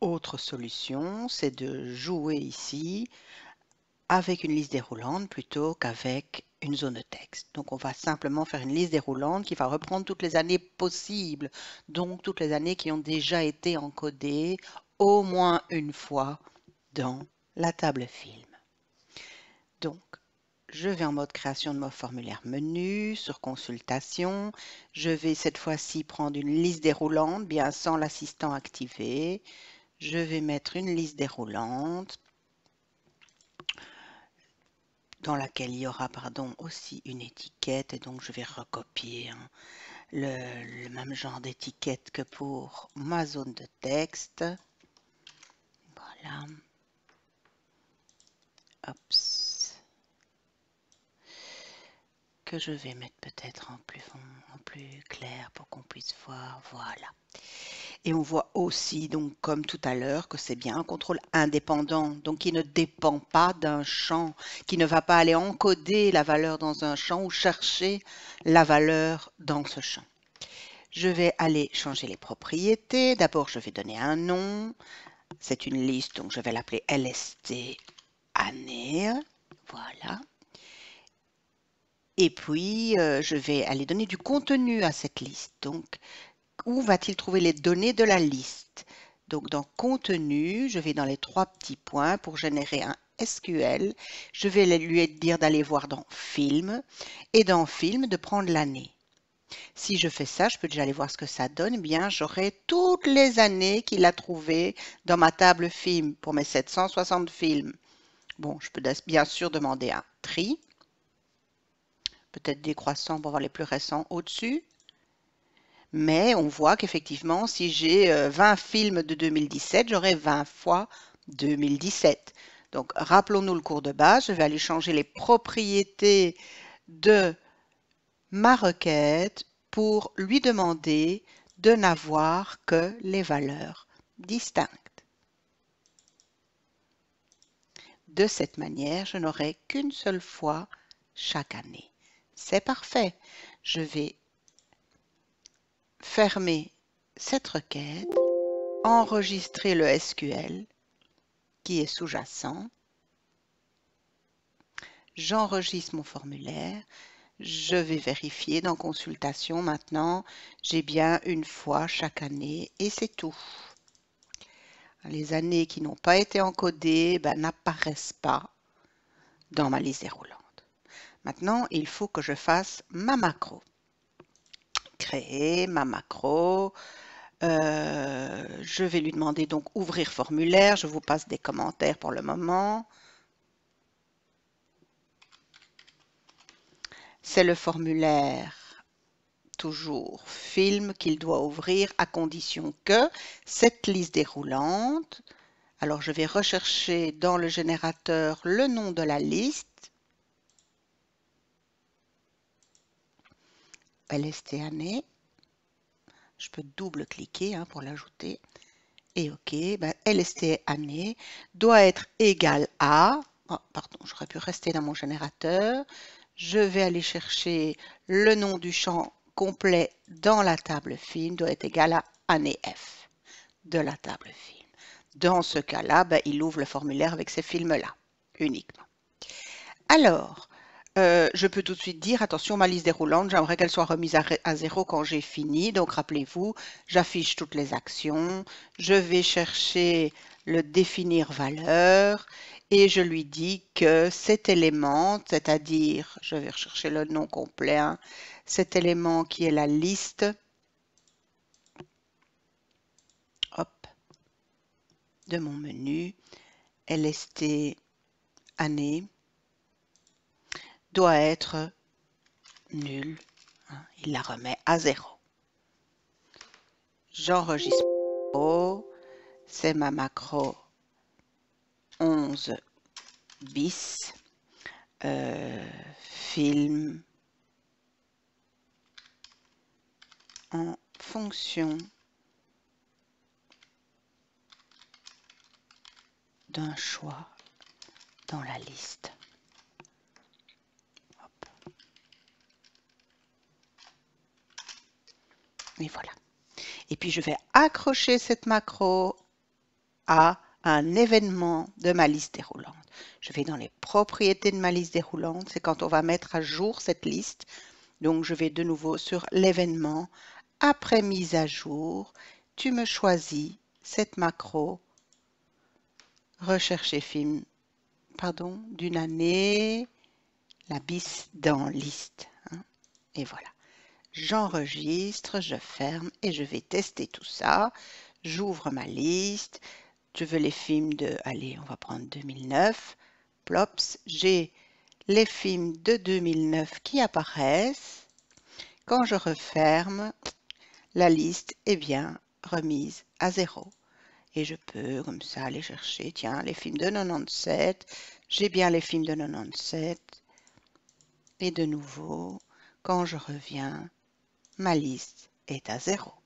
Autre solution, c'est de jouer ici avec une liste déroulante plutôt qu'avec une zone de texte. Donc on va simplement faire une liste déroulante qui va reprendre toutes les années possibles, donc toutes les années qui ont déjà été encodées au moins une fois dans la table film. Donc, je vais en mode création de mon formulaire menu, sur consultation. Je vais cette fois-ci prendre une liste déroulante, bien sans l'assistant activé. Je vais mettre une liste déroulante dans laquelle il y aura pardon, aussi une étiquette et donc je vais recopier hein, le, même genre d'étiquette que pour ma zone de texte. Voilà. Que je vais mettre peut-être en plus, en plus clair pour qu'on puisse voir. Voilà. Et on voit aussi, donc comme tout à l'heure, que c'est bien un contrôle indépendant, donc qui ne dépend pas d'un champ, qui ne va pas aller encoder la valeur dans un champ ou chercher la valeur dans ce champ. Je vais aller changer les propriétés. D'abord, je vais donner un nom. C'est une liste, donc je vais l'appeler LST année. Voilà. Et puis, euh, je vais aller donner du contenu à cette liste. Donc, où va-t-il trouver les données de la liste? Donc dans contenu, je vais dans les trois petits points pour générer un SQL. Je vais lui dire d'aller voir dans film et dans film de prendre l'année. Si je fais ça, je peux déjà aller voir ce que ça donne. Eh bien, j'aurai toutes les années qu'il a trouvées dans ma table film pour mes 760 films. Bon, je peux bien sûr demander un tri. Peut-être décroissant pour voir les plus récents au-dessus mais on voit qu'effectivement, si j'ai 20 euh, films de 2017, j'aurai 20 fois 2017. Donc, rappelons-nous le cours de base. Je vais aller changer les propriétés de ma requête pour lui demander de n'avoir que les valeurs distinctes. De cette manière, je n'aurai qu'une seule fois chaque année. C'est parfait. Je vais fermer cette requête, enregistrer le SQL qui est sous-jacent, j'enregistre mon formulaire, je vais vérifier dans consultation maintenant, j'ai bien une fois chaque année et c'est tout. Les années qui n'ont pas été encodées ben, n'apparaissent pas dans ma liste déroulante. Maintenant, il faut que je fasse ma macro créer ma macro. Euh, je vais lui demander donc ouvrir formulaire. Je vous passe des commentaires pour le moment. C'est le formulaire toujours film qu'il doit ouvrir à condition que cette liste déroulante, alors je vais rechercher dans le générateur le nom de la liste Année. Je peux double-cliquer hein, pour l'ajouter. Et OK, ben, LST année doit être égal à, oh, pardon, j'aurais pu rester dans mon générateur. Je vais aller chercher le nom du champ complet dans la table film, doit être égal à année F de la table film. Dans ce cas-là, ben, il ouvre le formulaire avec ces films-là, uniquement. Alors, euh, je peux tout de suite dire, attention, ma liste déroulante, j'aimerais qu'elle soit remise à, zéro quand j'ai fini. Donc, rappelez-vous, j'affiche toutes les actions. Je vais chercher le définir valeur et je lui dis que cet élément, c'est-à-dire, je vais rechercher le nom complet, hein, cet élément qui est la liste, hop, de mon menu, LST année, doit être nul. Hein, il la remet à zéro. J'enregistre. C'est ma macro 11 bis. Euh, film en fonction d'un choix dans la liste. Et voilà. Et puis je vais accrocher cette macro à un événement de ma liste déroulante. Je vais dans les propriétés de ma liste déroulante, c'est quand on va mettre à jour cette liste. Donc je vais de nouveau sur l'événement. Après mise à jour, tu me choisis cette macro rechercher film pardon, d'une année, la bis dans liste. Hein. Et voilà. J'enregistre, je ferme et je vais tester tout ça. J'ouvre ma liste. Je veux les films de, allez, on va prendre 2009. Plops, j'ai les films de 2009 qui apparaissent. Quand je referme, la liste est bien remise à zéro. Et je peux comme ça aller chercher, tiens, les films de 97. J'ai bien les films de 97. Et de nouveau, quand je reviens, ma liste est à zéro.